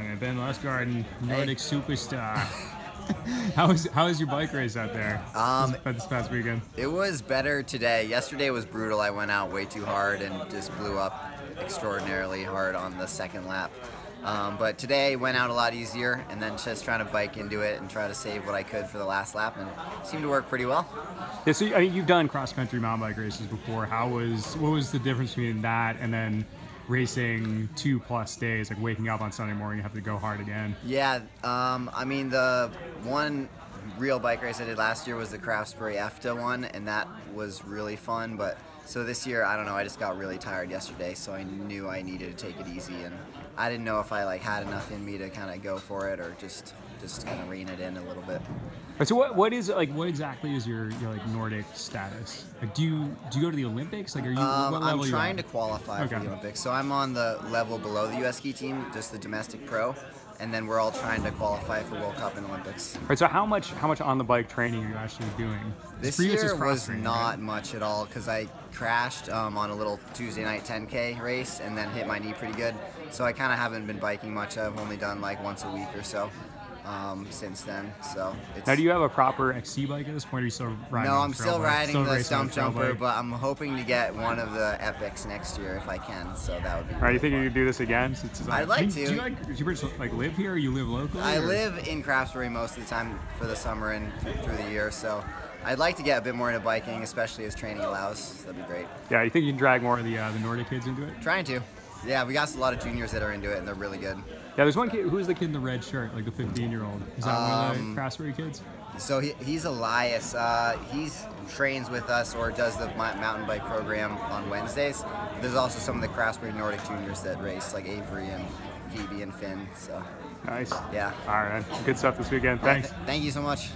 Uh, ben Lustgarden, Nordic superstar. how was how was your bike race out there? Um, this, this past weekend. It was better today. Yesterday was brutal. I went out way too hard and just blew up extraordinarily hard on the second lap. Um, but today went out a lot easier, and then just trying to bike into it and try to save what I could for the last lap, and seemed to work pretty well. Yeah, so I mean, you've done cross country mountain bike races before. How was what was the difference between that and then racing two plus days, like waking up on Sunday morning, you have to go hard again? Yeah, um, I mean the one real bike race I did last year was the Craftsbury EFTA one, and that was really fun. But so this year, I don't know. I just got really tired yesterday, so I knew I needed to take it easy, and I didn't know if I like had enough in me to kind of go for it or just just kind of rein it in a little bit. So what what is like what exactly is your, your like Nordic status? Like do you do you go to the Olympics? Like are you um, what I'm trying you to qualify Okay. for the Olympics, so I'm on the level below the US ski team, just the domestic pro, and then we're all trying to qualify for World Cup and Olympics. Right, so how much how much on the bike training are you actually doing? This year was not right? much at all because I crashed um, on a little Tuesday night 10K race and then hit my knee pretty good. So I kind of haven't been biking much. I've only done like once a week or so um, since then. So it's, Now, do you have a proper XC bike at this point? Or are you still riding? no, I'm still bike? riding Still the Stumpjumper, but I'm hoping to get one of the epics next year if I can. So that would be. All right, you really think you could do this again? Since it's I'd like do to. Do you like? Do you pretty- like live here? or You live locally? I or- live in Craftsbury most of the time for the summer and th- through the year, so I'd like to get a bit more into biking, especially as training allows. That'd be great. Yeah, you think you can drag more of the uh, the Nordic kids into it? Trying to. Yeah, we got a lot of juniors that are into it, and they're really good. Yeah, there's one kid. Who's the kid in the red shirt? Like the 15 year old? Is that one of Um, the Craftsbury kids? So he, he's Elias. Uh, he's trains with us or does the mountain bike program on Wednesdays. There's also some of the Craftsbury Nordic juniors that race, like Avery and Phoebe and Finn. So Nice. yeah. All right, good stuff this weekend. Thanks. Thank you so much.